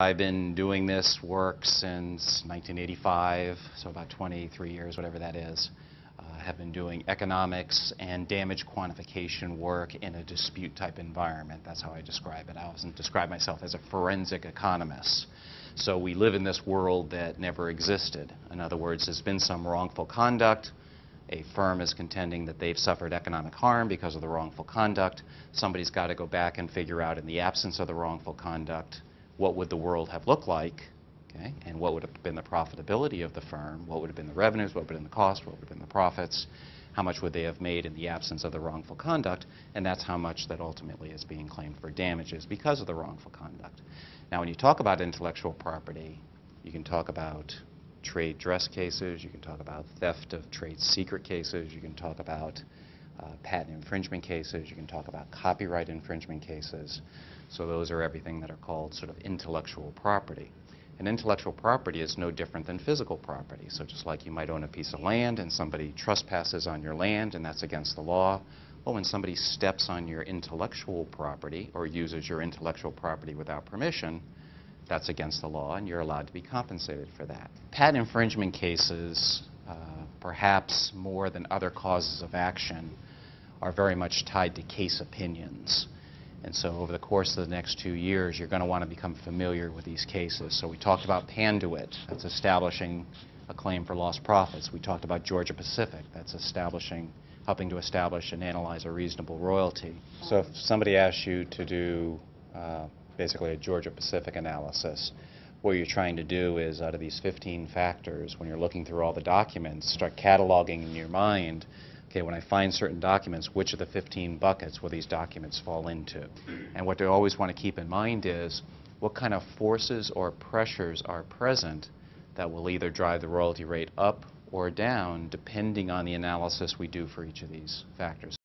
I've been doing this work since 1985, so about 23 years, whatever that is. Uh, have been doing economics and damage quantification work in a dispute type environment. That's how I describe it. I often describe myself as a forensic economist. So we live in this world that never existed. In other words, there's been some wrongful conduct. A firm is contending that they've suffered economic harm because of the wrongful conduct. Somebody's got to go back and figure out, in the absence of the wrongful conduct, what would the world have looked like, okay, and what would have been the profitability of the firm, what would have been the revenues, what would have been the cost, what would have been the profits, how much would they have made in the absence of the wrongful conduct, and that's how much that ultimately is being claimed for damages because of the wrongful conduct. Now, when you talk about intellectual property, you can talk about trade dress cases, you can talk about theft of trade secret cases, you can talk about uh, patent infringement cases, you can talk about copyright infringement cases. So those are everything that are called sort of intellectual property. And intellectual property is no different than physical property. So just like you might own a piece of land and somebody trespasses on your land and that's against the law, well, when somebody steps on your intellectual property or uses your intellectual property without permission, that's against the law and you're allowed to be compensated for that. Patent infringement cases, uh, perhaps more than other causes of action, are very much tied to case opinions. And so over the course of the next two years, you're going to want to become familiar with these cases. So we talked about Panduit, that's establishing a claim for lost profits. We talked about Georgia Pacific, that's establishing, helping to establish and analyze a reasonable royalty. So if somebody asks you to do uh, basically a Georgia Pacific analysis, what you're trying to do is out of these 15 factors, when you're looking through all the documents, start cataloging in your mind okay, when I find certain documents, which of the 15 buckets will these documents fall into? And what they always want to keep in mind is what kind of forces or pressures are present that will either drive the royalty rate up or down depending on the analysis we do for each of these factors.